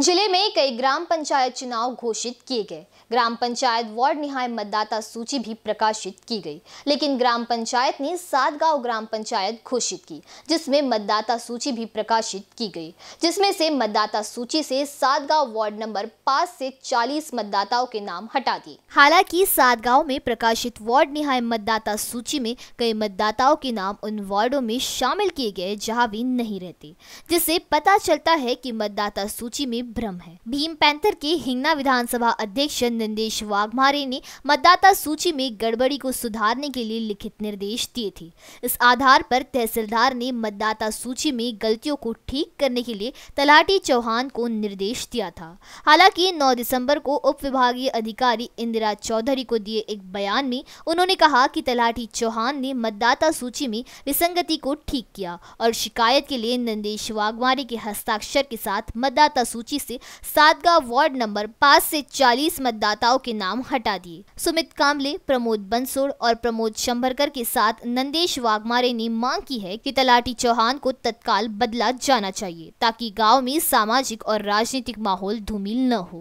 ज़िले में कई ग्राम पंचायत चुनाव घोषित किए गए। ग्राम पंचायत वार्ड निहाय मतदाता सूची भी प्रकाशित की गई। लेकिन ग्राम पंचायत ने सात गाँव ग्राम पंचायत घोषित की, जिसमें मतदाता सूची भी प्रकाशित की गई। जिसमें से मतदाता सूची से सात गाँव वार्ड नंबर पाँच से चालीस मतदाताओं के नाम हटा दिए। हालाँकि सात गाँव में प्रकाशित वार्ड निहाय मतदाता सूची में कई मतदाताओं के नाम उन वार्डो में शामिल किए गए, जहाँ भी नहीं रहते। जिससे पता चलता है की मतदाता सूची में भ्रम है। भीम पैंथर के हिंगना विधानसभा अध्यक्ष नंदेश वाघमारे ने मतदाता सूची में गड़बड़ी को सुधारने के लिए लिखित निर्देश दिए थे। इस आधार पर तहसीलदार ने मतदाता सूची में गलतियों को ठीक करने के लिए तलाटी चौहान को निर्देश दिया था। हालाँकि 9 दिसंबर को उप विभागीय अधिकारी इंदिरा चौधरी को दिए एक बयान में उन्होंने कहा कि तलाटी चौहान ने मतदाता सूची में विसंगति को ठीक किया और शिकायत के लिए नंदेश वाघमारे के हस्ताक्षर के साथ मतदाता सूची से सातगांव वार्ड नंबर पाँच से चालीस मतदाताओं के नाम हटा दिए। सुमित कामले, प्रमोद बंसोड़ और प्रमोद शंभरकर के साथ नंदेश वाघमारे ने मांग की है कि तलाटी चौहान को तत्काल बदला जाना चाहिए, ताकि गाँव में सामाजिक और राजनीतिक माहौल धूमिल न हो।